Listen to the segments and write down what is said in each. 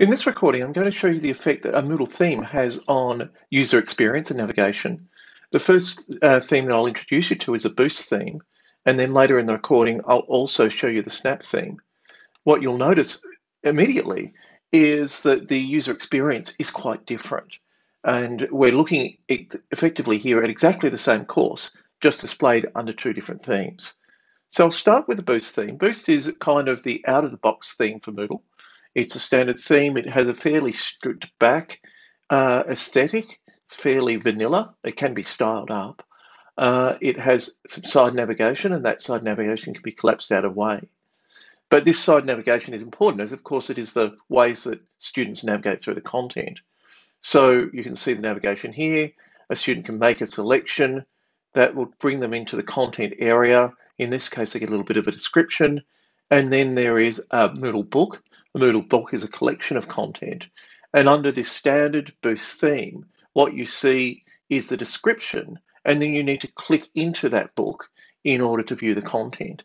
In this recording, I'm going to show you the effect that a Moodle theme has on user experience and navigation. The first uh, theme that I'll introduce you to is a Boost theme, and then later in the recording, I'll also show you the Snap theme. What you'll notice immediately is that the user experience is quite different. And we're looking effectively here at exactly the same course, just displayed under two different themes. So I'll start with the Boost theme. Boost is kind of the out-of-the-box theme for Moodle. It's a standard theme. It has a fairly stripped back uh, aesthetic. It's fairly vanilla. It can be styled up. Uh, it has some side navigation, and that side navigation can be collapsed out of way. But this side navigation is important, as of course it is the ways that students navigate through the content. So you can see the navigation here. A student can make a selection that will bring them into the content area. In this case, they get a little bit of a description. And then there is a Moodle book a Moodle book is a collection of content. And under this standard Boost theme, what you see is the description, and then you need to click into that book in order to view the content.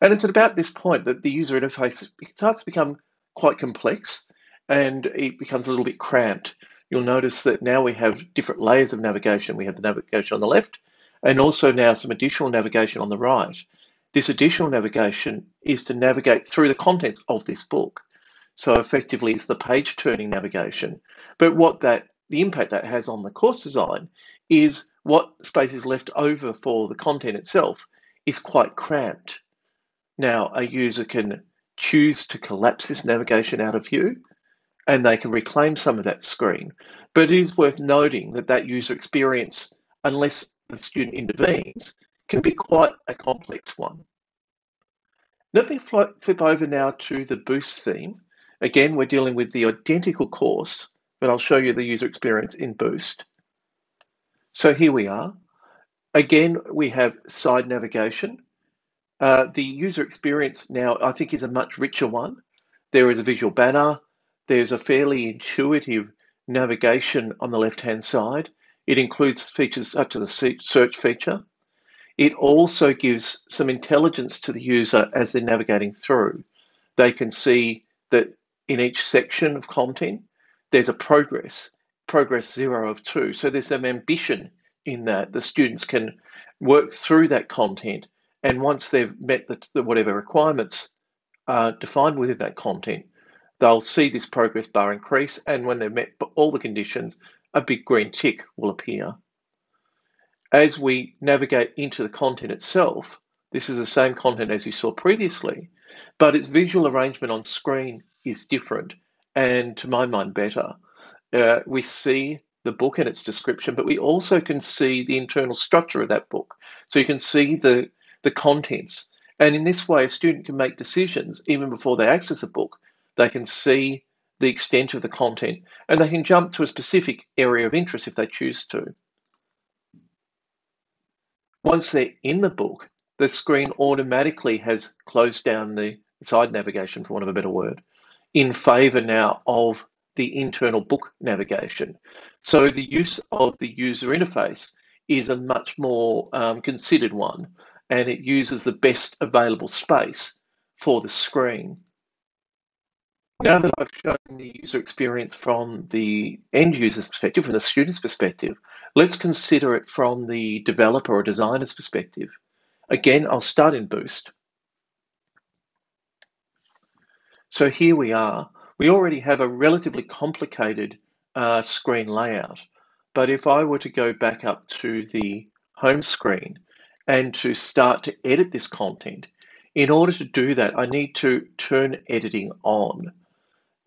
And it's at about this point that the user interface starts to become quite complex and it becomes a little bit cramped. You'll notice that now we have different layers of navigation. We have the navigation on the left and also now some additional navigation on the right. This additional navigation is to navigate through the contents of this book. So effectively, it's the page turning navigation. But what that the impact that has on the course design is what space is left over for the content itself is quite cramped. Now, a user can choose to collapse this navigation out of view and they can reclaim some of that screen. But it is worth noting that that user experience, unless the student intervenes, can be quite a complex one. Let me flip over now to the Boost theme. Again, we're dealing with the identical course, but I'll show you the user experience in Boost. So here we are. Again, we have side navigation. Uh, the user experience now, I think, is a much richer one. There is a visual banner. There's a fairly intuitive navigation on the left-hand side. It includes features such as the search feature. It also gives some intelligence to the user as they're navigating through. They can see that in each section of content, there's a progress, progress zero of two. So there's some ambition in that. The students can work through that content, and once they've met the, the whatever requirements are defined within that content, they'll see this progress bar increase, and when they've met all the conditions, a big green tick will appear. As we navigate into the content itself, this is the same content as you saw previously, but its visual arrangement on screen is different and, to my mind, better. Uh, we see the book and its description, but we also can see the internal structure of that book. So you can see the, the contents. And in this way, a student can make decisions even before they access the book. They can see the extent of the content and they can jump to a specific area of interest if they choose to. Once they're in the book, the screen automatically has closed down the side navigation, for want of a better word, in favor now of the internal book navigation. So the use of the user interface is a much more um, considered one and it uses the best available space for the screen. Now that I've shown the user experience from the end user's perspective, from the student's perspective, let's consider it from the developer or designer's perspective. Again, I'll start in Boost. So here we are. We already have a relatively complicated uh, screen layout. But if I were to go back up to the home screen and to start to edit this content, in order to do that, I need to turn editing on.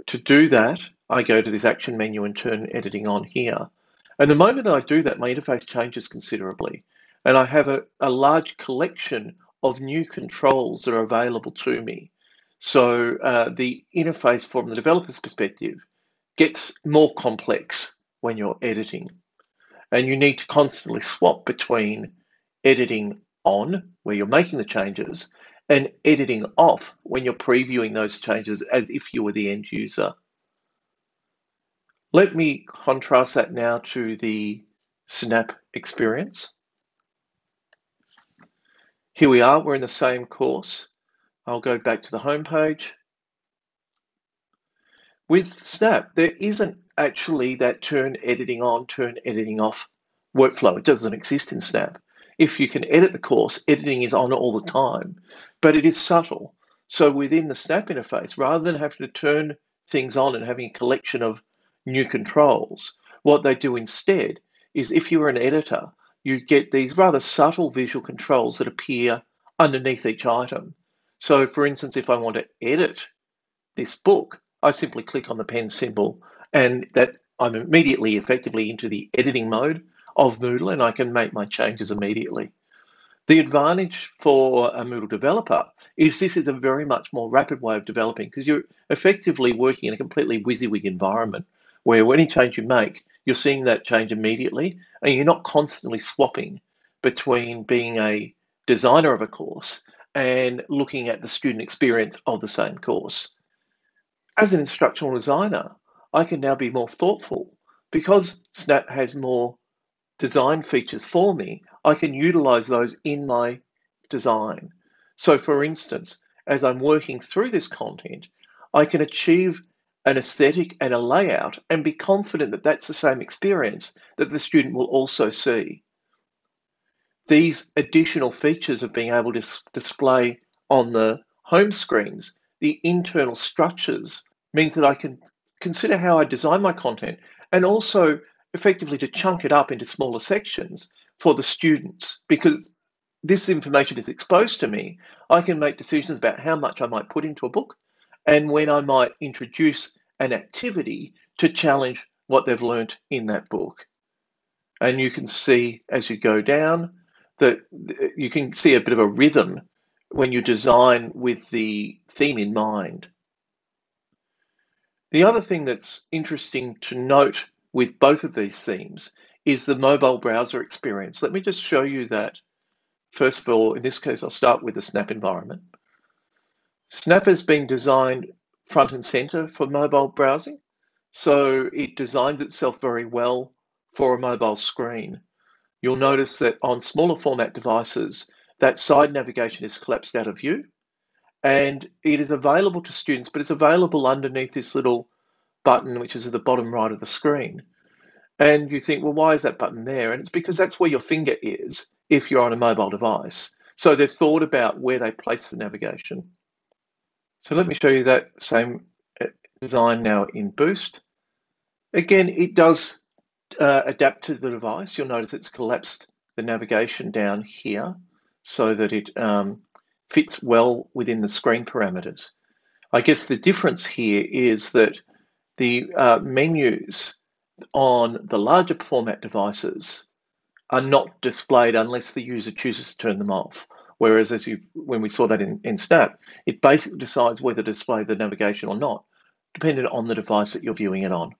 To do that, I go to this action menu and turn editing on here. And the moment I do that, my interface changes considerably. And I have a, a large collection of new controls that are available to me. So uh, the interface from the developer's perspective gets more complex when you're editing. And you need to constantly swap between editing on, where you're making the changes, and editing off when you're previewing those changes as if you were the end user. Let me contrast that now to the Snap experience. Here we are, we're in the same course. I'll go back to the home page. With Snap, there isn't actually that turn editing on, turn editing off workflow. It doesn't exist in Snap. If you can edit the course, editing is on all the time, but it is subtle. So within the Snap interface, rather than having to turn things on and having a collection of new controls, what they do instead is if you're an editor, you get these rather subtle visual controls that appear underneath each item. So for instance, if I want to edit this book, I simply click on the pen symbol and that I'm immediately effectively into the editing mode of Moodle and I can make my changes immediately. The advantage for a Moodle developer is this is a very much more rapid way of developing because you're effectively working in a completely WYSIWYG environment where any change you make, you're seeing that change immediately and you're not constantly swapping between being a designer of a course and looking at the student experience of the same course. As an instructional designer, I can now be more thoughtful. Because Snap has more design features for me, I can utilize those in my design. So, for instance, as I'm working through this content, I can achieve an aesthetic and a layout and be confident that that's the same experience that the student will also see. These additional features of being able to display on the home screens the internal structures means that I can consider how I design my content and also effectively to chunk it up into smaller sections for the students because this information is exposed to me. I can make decisions about how much I might put into a book and when I might introduce an activity to challenge what they've learnt in that book. And you can see as you go down that eh, you can see a bit of a rhythm when you design with the theme in mind. The other thing that's interesting to note with both of these themes is the mobile browser experience. Let me just show you that. First of all, in this case, I'll start with the Snap environment. Snap has been designed front and center for mobile browsing, so it designs itself very well for a mobile screen. You'll notice that on smaller format devices, that side navigation is collapsed out of view and it is available to students, but it's available underneath this little button, which is at the bottom right of the screen. And you think, well, why is that button there? And it's because that's where your finger is if you're on a mobile device. So they've thought about where they place the navigation. So let me show you that same uh, design now in Boost. Again, it does uh, adapt to the device. You'll notice it's collapsed the navigation down here so that it um, fits well within the screen parameters. I guess the difference here is that the uh, menus on the larger format devices are not displayed unless the user chooses to turn them off. Whereas as you when we saw that in, in Snap, it basically decides whether to display the navigation or not, depending on the device that you're viewing it on.